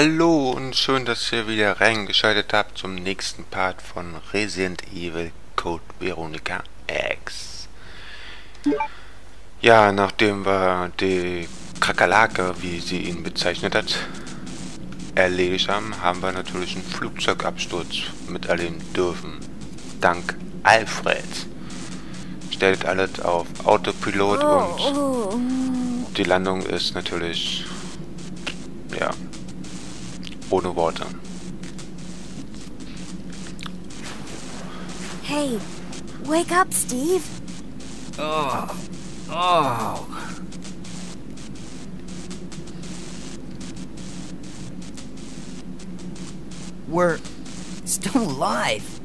Hallo und schön, dass ihr wieder reingeschaltet habt zum nächsten Part von Resident Evil Code Veronica X. Ja, nachdem wir die Kakerlake, wie sie ihn bezeichnet hat, erledigt haben, haben wir natürlich einen Flugzeugabsturz miterleben dürfen. Dank Alfred. Stellt alles auf Autopilot Oh, und die Landung ist natürlich ja ohne Worte. Hey, wake up, Steve. Oh. Oh. We're still alive.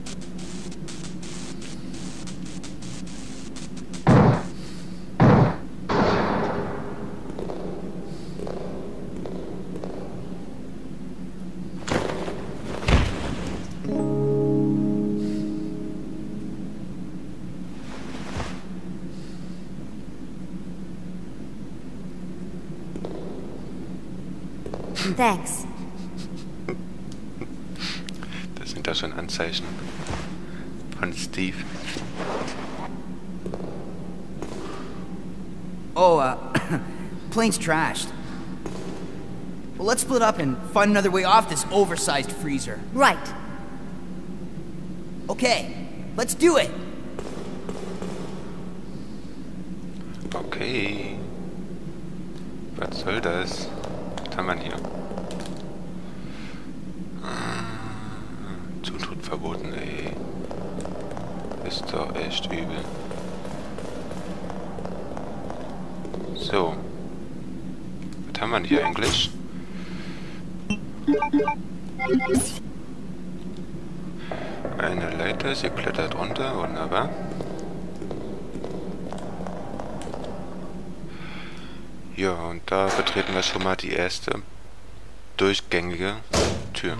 Thanks. Das sind da schon Anzeichen von Steve. Oh, uh, plane's trashed. Well, let's split up and find another way off this oversized freezer. Right. Okay, let's do it. Okay. Was soll das? Was haben wir hier? Zutritt verboten, ey. Ist doch echt übel. So. Was haben wir denn hier eigentlich? Eine Leiter, sie klettert runter, wunderbar. Ja, und da betreten wir schon mal die erste durchgängige Tür.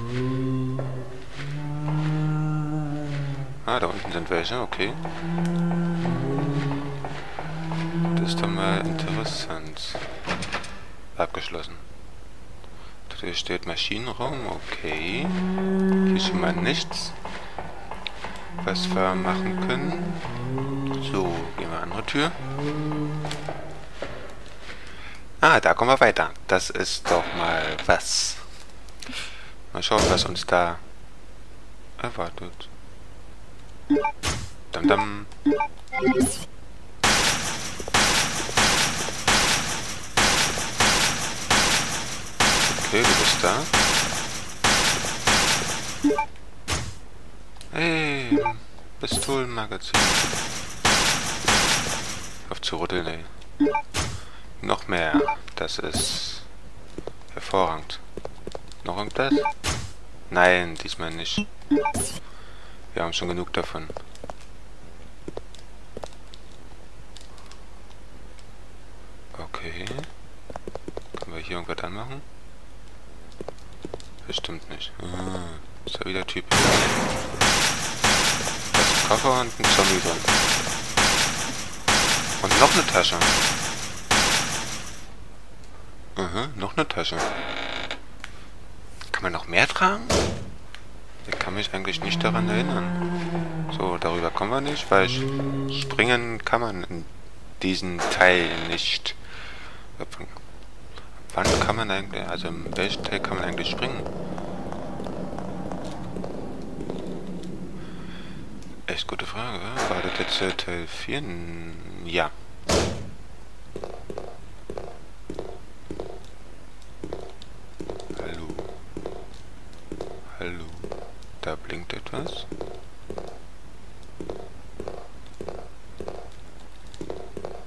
Ah, da unten sind welche, okay. Das ist dann mal interessant. Abgeschlossen. Hier steht Maschinenraum, okay. Hier ist schon mal nichts. Was wir machen können. So, gehen wir andere Tür. Ah, da kommen wir weiter. Das ist doch mal was. Mal schauen, was uns da erwartet. Dam dam. Okay, du bist da. Hey, Pistolenmagazin. Auf zu rütteln, ey. Noch mehr. Das ist hervorragend. Noch irgendwas? Nein, diesmal nicht. Wir haben schon genug davon. Okay. Können wir hier irgendwas anmachen? Bestimmt nicht. Ah, ist ja wieder typisch. Da ist ein Koffer und ein Zombie drin. Und noch eine Tasche. Aha, noch eine Tasche. Kann man noch mehr tragen? Ich kann mich eigentlich nicht daran erinnern. So, darüber kommen wir nicht, weil springen kann man in diesen Teil nicht. Wann kann man eigentlich, also in welchem Teil kann man eigentlich springen? Echt gute Frage. War das jetzt äh, Teil 4? Ja. Hallo. Hallo. Da blinkt etwas.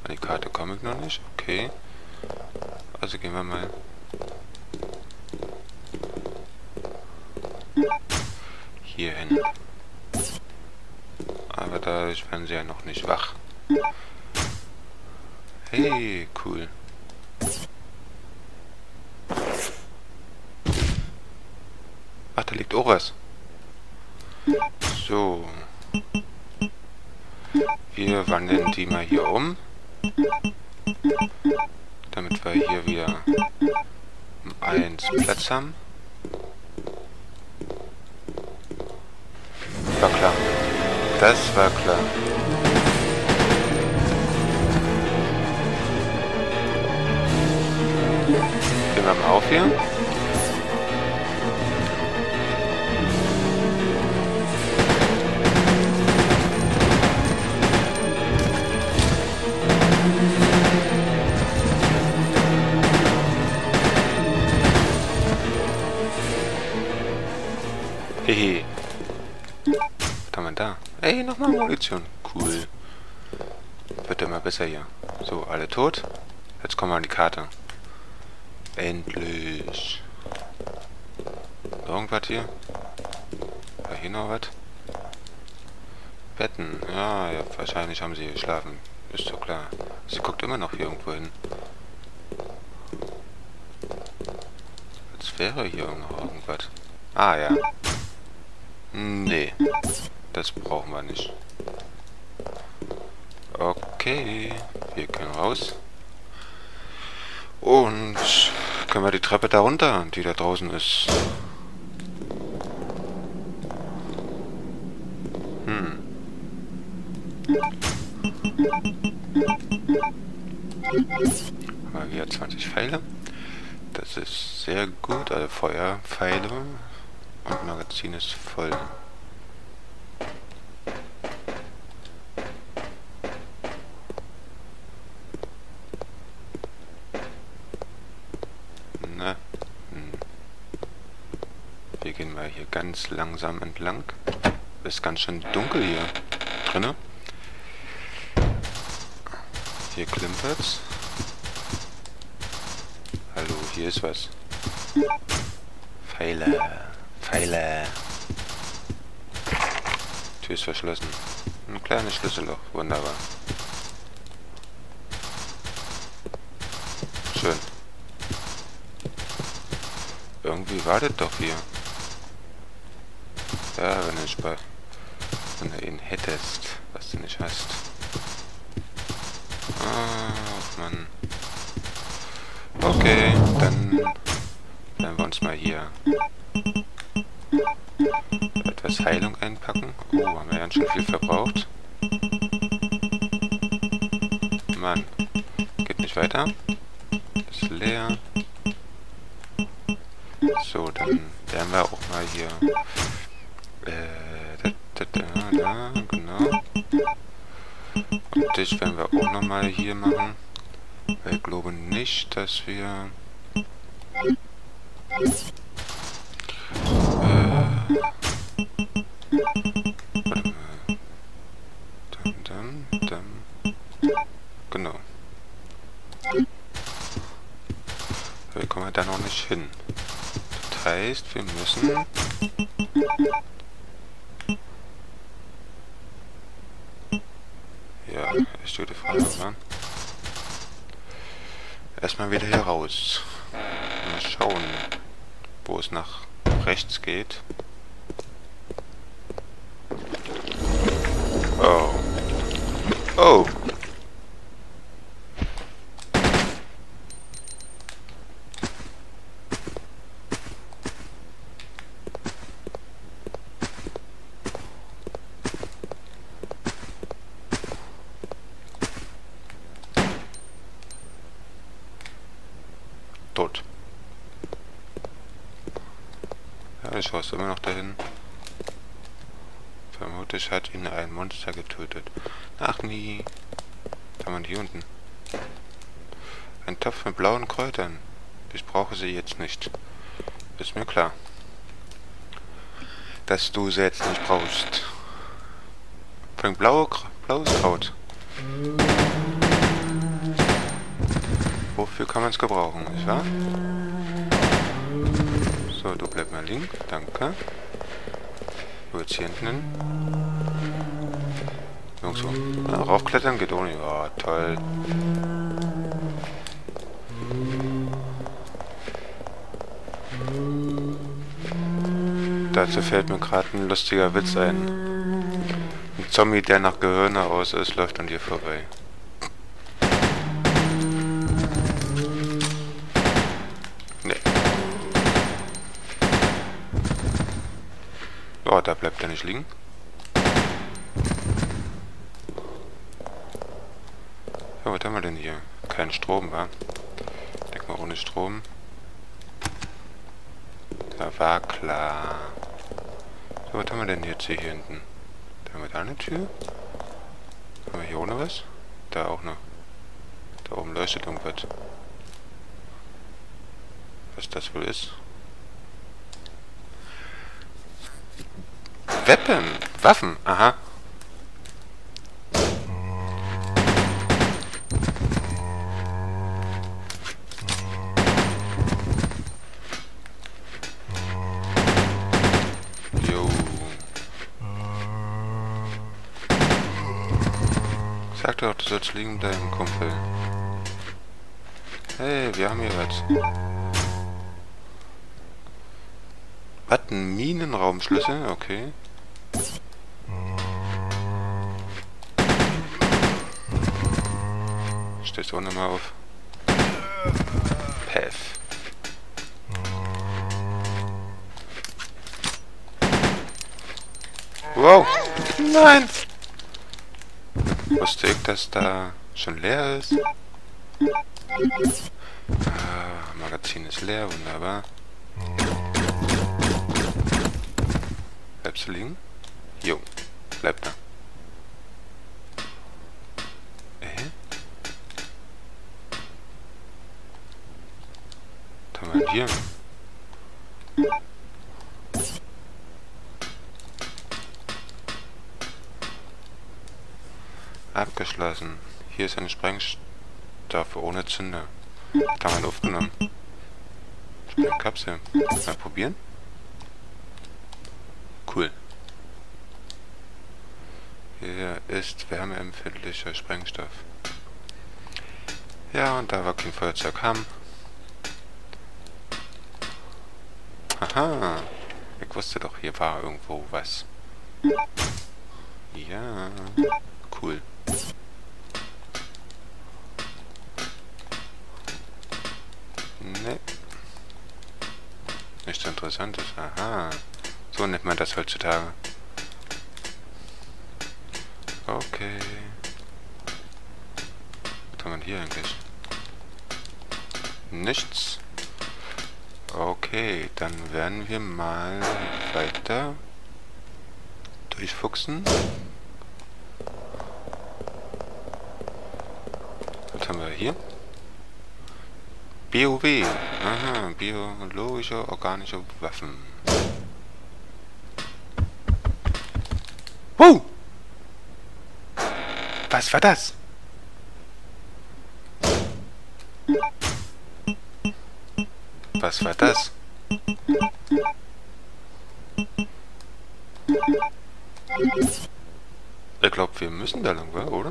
An die Karte komme ich noch nicht. Okay. Also gehen wir mal. Hier hin. Aber dadurch werden sie ja noch nicht wach. Hey, cool. Ach, da liegt auch was. So. Wir wandeln die mal hier um. Damit wir hier wieder um eins Platz haben. War klar. Das war klar. Wir haben auf hier. Ey, nochmal Munition. Cool. Wird immer besser hier. So, alle tot. Jetzt kommen wir an die Karte. Endlich. Irgendwas hier? War hier noch was? Betten. Ja, ja, wahrscheinlich haben sie geschlafen. Ist doch klar. Sie guckt immer noch hier irgendwo hin. Als wäre hier noch irgendwas. Ah, ja. Nee, das brauchen wir nicht. Okay, wir können raus. Und können wir die Treppe da runter, die da draußen ist. Hm. Wir wieder 20 Pfeile. Das ist sehr gut, also Feuerpfeile. Und Magazin ist voll. Na, hm. Wir gehen mal hier ganz langsam entlang. Ist ganz schön dunkel hier drinne. Hier klimpert's. Hallo, hier ist was. Pfeile. Pfeile. Tür ist verschlossen. Ein kleines Schlüsselloch. Wunderbar. Schön. Irgendwie wartet doch hier. Ja, wenn du, Spaß, wenn du ihn hättest, was du nicht hast. Ach, Mann. Okay, dann werden wir uns mal hier etwas Heilung einpacken. Oh, haben wir ganz schön viel verbraucht. Mann. Geht nicht weiter. Ist leer. So, dann werden wir auch mal hier... Äh, da, genau. Und werden wir auch nochmal hier machen. Ich glaube nicht, dass wir... Dann. Genau. Wir kommen da noch nicht hin. Das heißt, wir müssen... Ja, ist die Frage, oder? Erstmal wieder hier raus. Mal schauen, wo es nach rechts geht. Oh. Oh. Tot. Ja, ich schaust immer noch dahin. Vermutlich hat ihn ein Monster getötet. Ach nie. Kann man hier unten. Ein Topf mit blauen Kräutern. Ich brauche sie jetzt nicht. Ist mir klar. Dass du sie jetzt nicht brauchst. Von blaue, blaues Kraut. Wofür kann man es gebrauchen, nicht wahr? Mal liegen. Danke. Wo jetzt hier hinten hin? Irgendwo. Ah, raufklettern geht ohne. Ja, toll. Dazu fällt mir gerade ein lustiger Witz ein. Ein Zombie, der nach Gehirne aus ist, läuft an dir vorbei. nicht liegen. So, was haben wir denn hier? Kein Strom, wa? Denk mal ohne Strom. Da war klar. So, was haben wir denn jetzt hier hinten? Da haben wir da eine Tür. Haben wir hier ohne was? Da auch noch. Da oben leuchtet irgendwas. Was das wohl ist? Weapon! Waffen! Aha. Jo. Sag doch, du sollst liegen bleiben, Kumpel. Hey, wir haben hier was. Ein Minenraumschlüssel? Okay. Du auch nochmal auf? Pef. Wow! Nein! Wusste ich, dass da schon leer ist? Ah, Magazin ist leer, wunderbar. Bleibst du liegen? Jo, bleib da. Äh? Was haben wir denn hier? Abgeschlossen. Hier ist ein Sprengstoff ohne Zünder. Das haben wir aufgenommen. Sprengkapsel. Mal probieren. Cool. Hier ist wärmeempfindlicher Sprengstoff. Ja, und da wir kein Feuerzeug haben. Haha. Ich wusste doch, hier war irgendwo was. Ja. Cool. Ne. Nichts Interessantes. Aha. So nennt man das heutzutage. Okay. Was haben wir hier eigentlich? Nichts. Okay, dann werden wir mal weiter durchfuchsen. Was haben wir hier? BOW. Aha, biologische, organische Waffen. Wow! Was war das? Was war das? Ich glaube, wir müssen da lang, oder?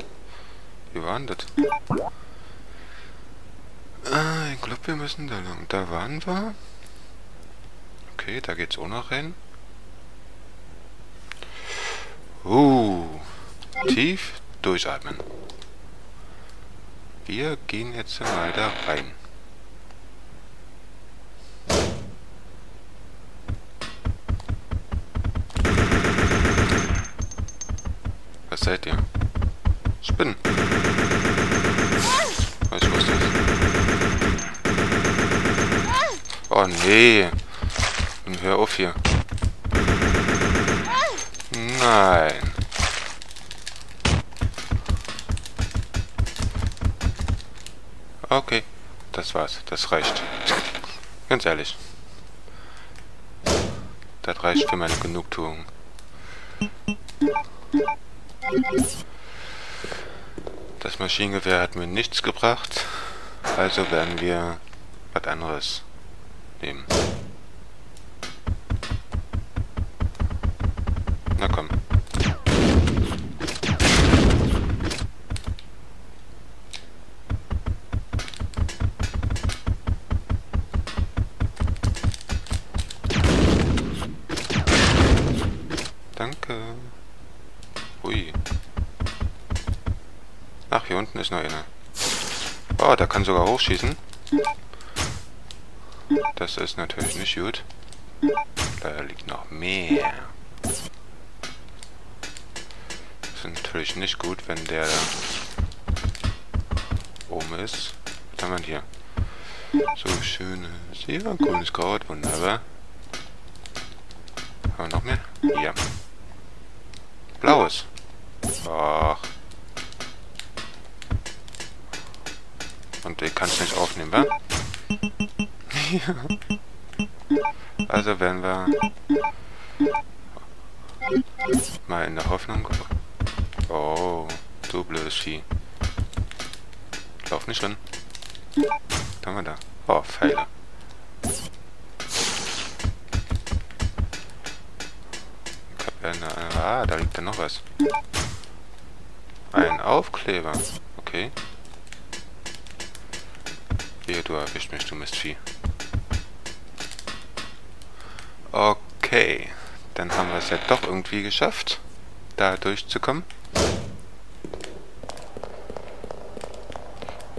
Wie war denn das? Wir müssen da lang. Da waren wir. Okay, da geht's auch noch rein. Uh, tief durchatmen. Wir gehen jetzt mal da rein. Was seid ihr? Spinnen. Was ich wusste es. Oh nee. Und hör auf hier. Nein. Okay, das war's. Das reicht. Ganz ehrlich. Das reicht für meine Genugtuung. Das Maschinengewehr hat mir nichts gebracht. Also werden wir was anderes nehmen. Na komm. Danke. Ui. Ach, hier unten ist noch einer. Oh, der kann sogar hochschießen. Das ist natürlich nicht gut. Da liegt noch mehr. Das ist natürlich nicht gut, wenn der oben ist. Was haben wir hier? So schönes, ja, grünes Kraut, wunderbar. Haben wir noch mehr? Hier. Blaues. Ach. Und ich kann es nicht aufnehmen, wa? also werden wir mal in der Hoffnung... Oh, du blödes Vieh. Lauf nicht drin. Was haben da? Oh, Pfeile. Ah, da liegt ja noch was. Ein Aufkleber. Okay. Hier, du erwischt mich, du Mistvieh. Okay. Dann haben wir es ja doch irgendwie geschafft, da durchzukommen.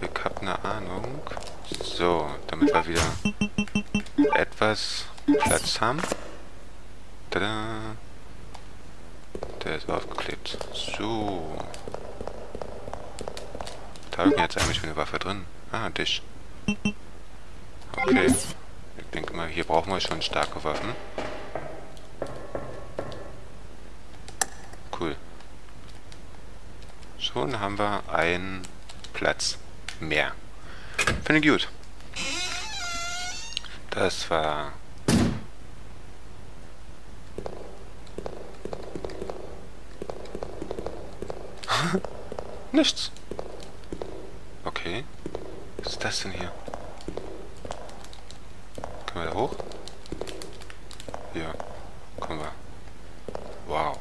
Ich habe eine Ahnung. So, damit wir wieder etwas Platz haben. Tada. Der ist aufgeklebt. So. Da habe ich jetzt eigentlich für eine Waffe drin. Ah, Tisch. Okay. Ich denke mal, hier brauchen wir schon starke Waffen. Cool. Schon haben wir einen Platz mehr. Finde ich gut. Das war... Nichts. Okay. Was ist das denn hier? Können wir da hoch? Ja. Kommen wir. Wow.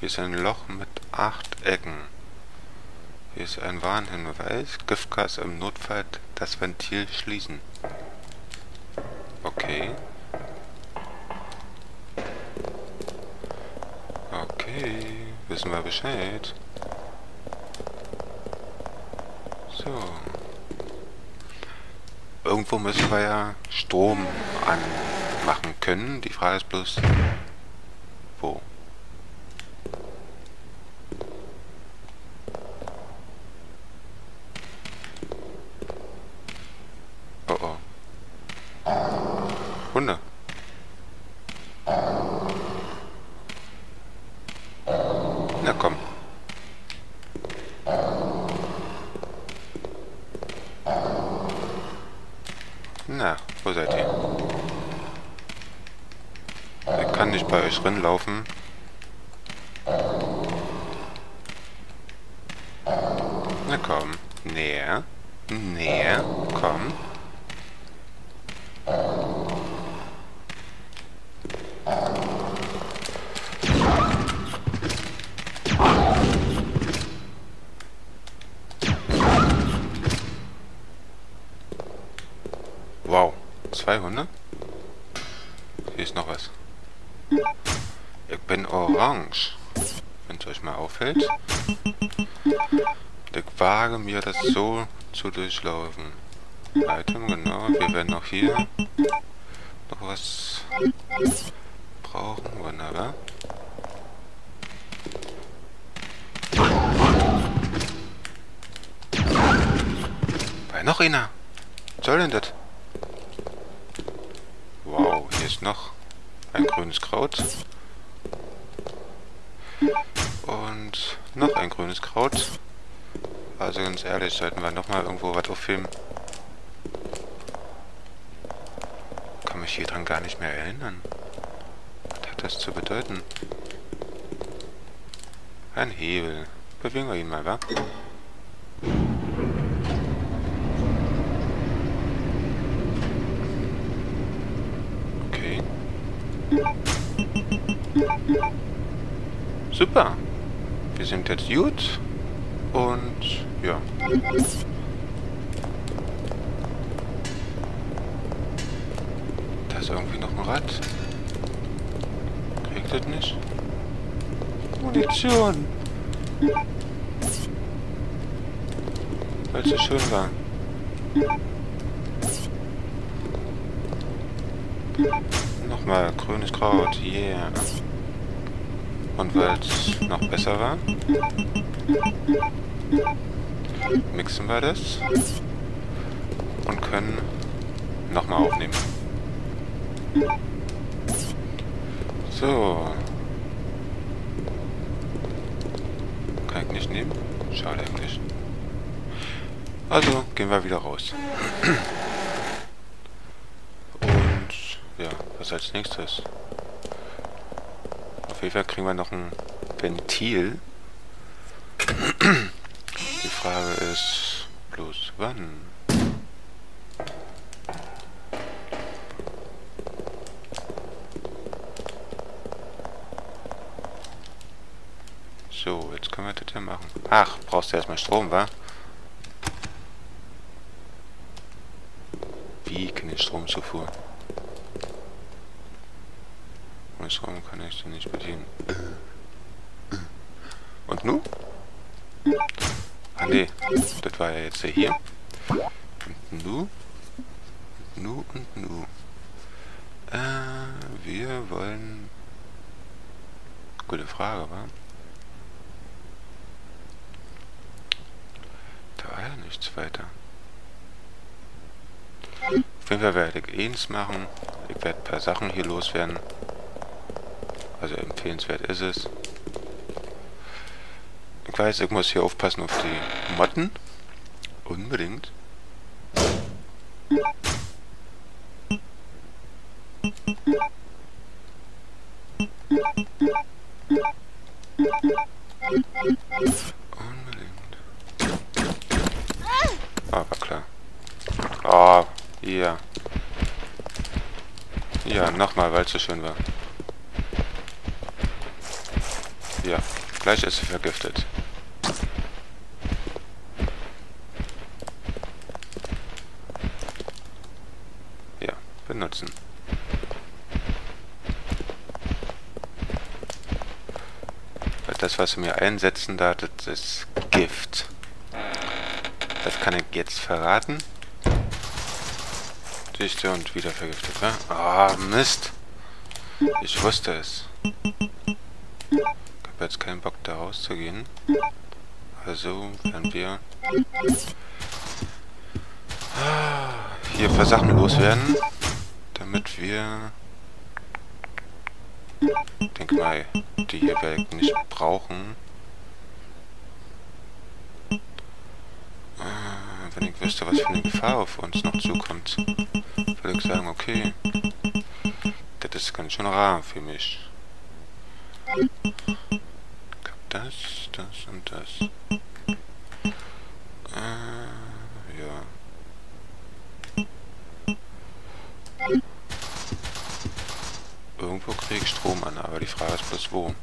Hier ein Loch mit acht Ecken. Hier ist ein Warnhinweis. Giftgas im Notfall das Ventil schließen. Okay. Okay, wissen wir Bescheid. So. Irgendwo müssen wir ja Strom anmachen können. Die Frage ist bloß, wo? Oh oh. Hunde. Na komm. Na, wo seid ihr? Ich kann nicht bei euch rinlaufen. Na komm. Näher. Näher. Komm. Wow. Zwei Hunde? Hier ist noch was. Ich bin orange. Wenn es euch mal auffällt. Ich wage mir das so zu durchlaufen. Item, genau. Wir werden auch hier noch was brauchen. Wunderbar. Bei noch einer. Was soll denn das? Wow, hier ist noch ein grünes Kraut. Und noch ein grünes Kraut. Also ganz ehrlich, sollten wir nochmal irgendwo was auffilmen. Kann mich hier dran gar nicht mehr erinnern. Was hat das zu bedeuten? Ein Hebel. Bewegen wir ihn mal, wa? Okay. Super. Wir sind jetzt gut. Und ja. Da ist irgendwie noch ein Rad. Kriegt das nicht? Munition. Weil es so schön war. Nochmal grünes Kraut. Yeah. Und weil es noch besser war, mixen wir das und können nochmal aufnehmen. So. Kann ich nicht nehmen? Schade eigentlich. Also gehen wir wieder raus. Und ja, was als nächstes? Auf jeden Fall kriegen wir noch ein Ventil. Frage ist bloß wann. So, jetzt können wir das ja machen. Ach, brauchst du erstmal Strom, wa? Wie keine Stromzufuhr? Ohne Strom kann ich den nicht bedienen. Und nu? Ah ne, das war ja jetzt hier. Und nu? Nu und nu. Äh, wir wollen... Gute Frage, wa? Da war ja nichts weiter. Auf jeden Fall werde ich eins machen. Ich werde ein paar Sachen hier loswerden. Also empfehlenswert ist es. Ich weiß, ich muss hier aufpassen auf die Motten. Unbedingt. Unbedingt. Ah, war klar. Oh, ja. Ja, nochmal, weil es so schön war. Ja, gleich ist sie vergiftet. Ja, benutzen. Weil Das, was sie mir einsetzen da, das ist Gift. Das kann ich jetzt verraten. Dichte und wieder vergiftet, ne? Ah, Mist. Ich wusste es. Ich habe jetzt keinen Bock, da rauszugehen. Also werden wir hier ein paar Sachen loswerden, damit wir, denke mal, die hier werde ich nicht brauchen. Äh, Wenn ich wüsste, was für eine Gefahr auf uns noch zukommt, würde ich sagen, okay, das ist ganz schön rar für mich. Ich hab das, das und das. Äh, ja. Irgendwo kriege ich Strom an, aber die Frage ist bloß wo.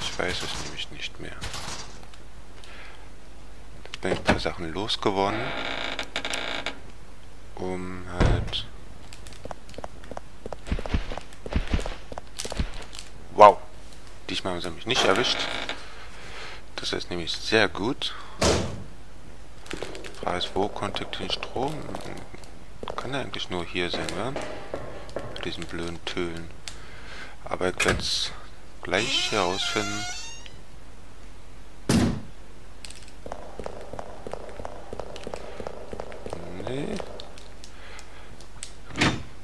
Ich weiß es nämlich nicht mehr. Jetzt bin ich ein paar Sachen losgeworden. Um halt... Wow! Diesmal haben sie mich nicht erwischt. Das ist nämlich sehr gut. Die Frage ist, wo konnte ich den Strom? Kann er eigentlich nur hier sein, wa? Diesen blöden Tönen. Aber ich werde es gleich herausfinden. Nee.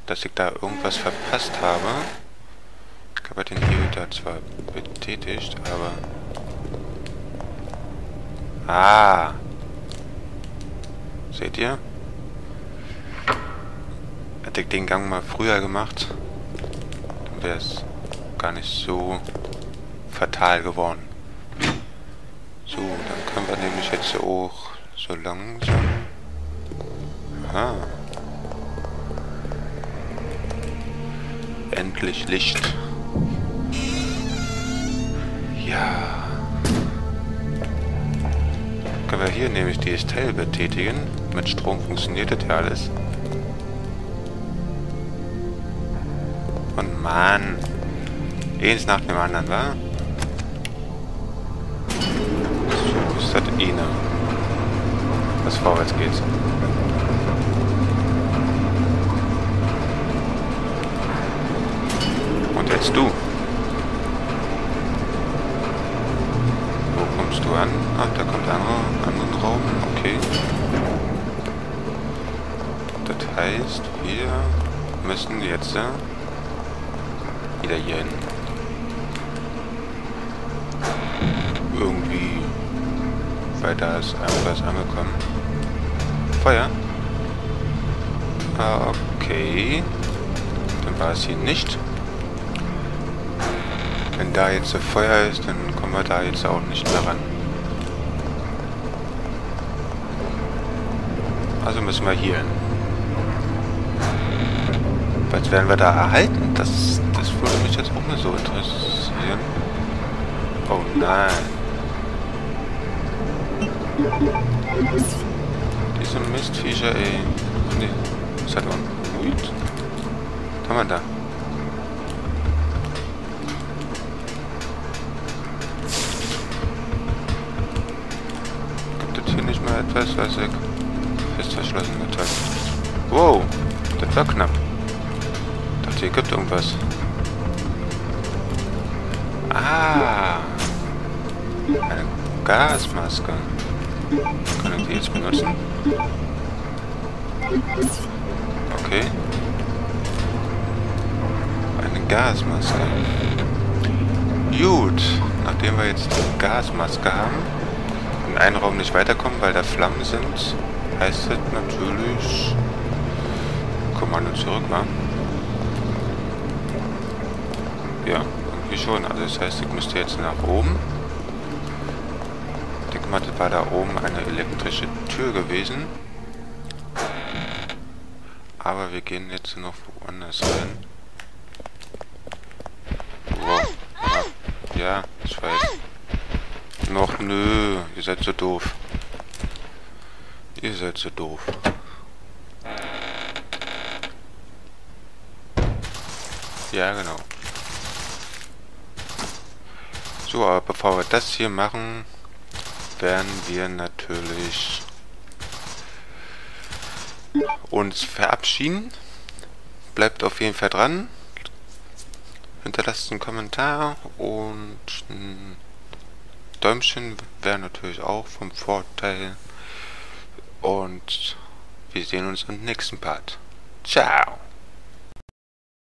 Dass ich da irgendwas verpasst habe. Ich habe den Hebel zwar betätigt, aber... Ah! Seht ihr? Hätte ich den Gang mal früher gemacht, dann wäre es gar nicht so fatal geworden. So, dann können wir nämlich jetzt auch so langsam... Aha. Endlich Licht. Ja. Können wir hier nämlich dieses Teil betätigen. Mit Strom funktioniert das ja alles. Mann. Eins nach dem anderen, wa? So, ist das eine. Was vorwärts geht's. Und jetzt du. Wo kommst du an? Ach, da kommt der andere, andere Raum. Okay. Das heißt, wir müssen jetzt... Äh wieder hier hin. Irgendwie. Weil da ist irgendwas angekommen. Feuer. Ah, okay. Dann war es hier nicht. Wenn da jetzt Feuer ist, dann kommen wir da jetzt auch nicht mehr ran. Also müssen wir hier hin. Was werden wir da erhalten? Das, würde mich jetzt auch mal so interessieren. Oh nein. Diese Mistviecher, ey. Ach nee. Was hat man? Was haben wir da? Gibt es hier nicht mal etwas, was ich fest verschlossen Metall? Wow, das war knapp. Ich dachte, hier gibt irgendwas. Ah. Eine Gasmaske. Kann ich die jetzt benutzen? Okay. Eine Gasmaske. Gut. Nachdem wir jetzt die Gasmaske haben, in einen Raum nicht weiterkommen, weil da Flammen sind, heißt das natürlich Kommando zurück, wa? Ja, irgendwie schon. Also das heißt, ich müsste jetzt nach oben. Ich denke mal, das war da oben eine elektrische Tür gewesen. Aber wir gehen jetzt noch woanders rein. Wow. Ja, ich weiß. Noch nö, ihr seid so doof. Ihr seid so doof. Ja, genau. So, aber bevor wir das hier machen, werden wir natürlich uns verabschieden. Bleibt auf jeden Fall dran. Hinterlasst einen Kommentar und ein Däumchen wäre natürlich auch vom Vorteil. Und wir sehen uns im nächsten Part. Ciao!